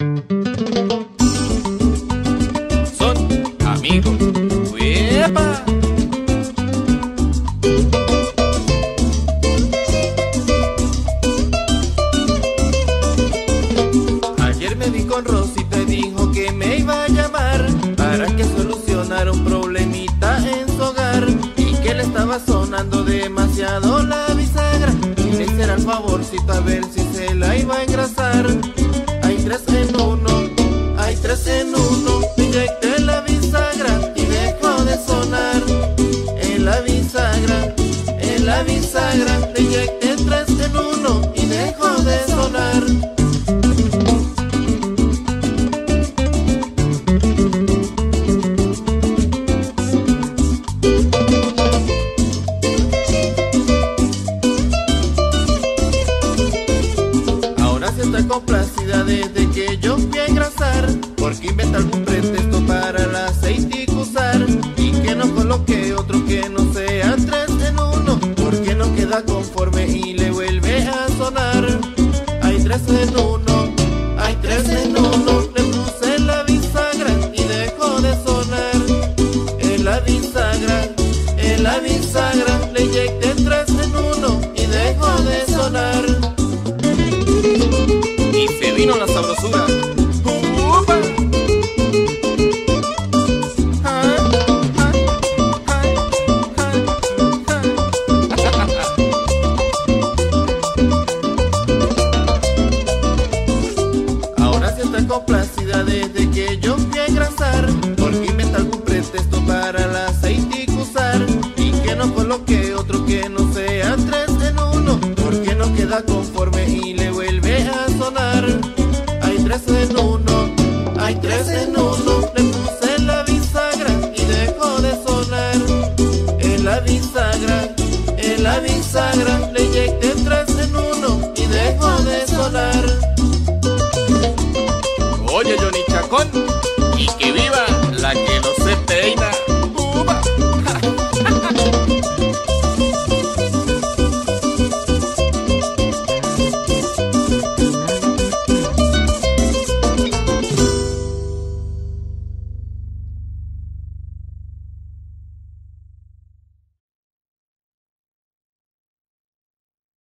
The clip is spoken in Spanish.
Son amigos. ¡Uepa! Ayer me vi con Rosy, te dijo que me iba a llamar para que solucionara un problemita en su hogar y que le estaba sonando demasiado la bisagra y le hiciera el favorcito a ver si la bisagra, le inyecté tres en uno y dejó de sonar. Ahora se está complacida desde que yo fui a engrasar Porque inventa algún le vuelve a sonar. Hay tres en uno, hay tres en uno. Le puse la bisagra y dejó de sonar. En la bisagra, en la bisagra desde que yo fui a engrasar. Porque inventa algún pretexto para el aceite y usar Y que no coloque otro que no sea tres en uno Porque no queda conforme y le vuelve a sonar. Hay tres en uno, hay tres en uno. Le puse la bisagra y dejó de sonar. En la bisagra, en la bisagra Johnny Chacón y que viva la que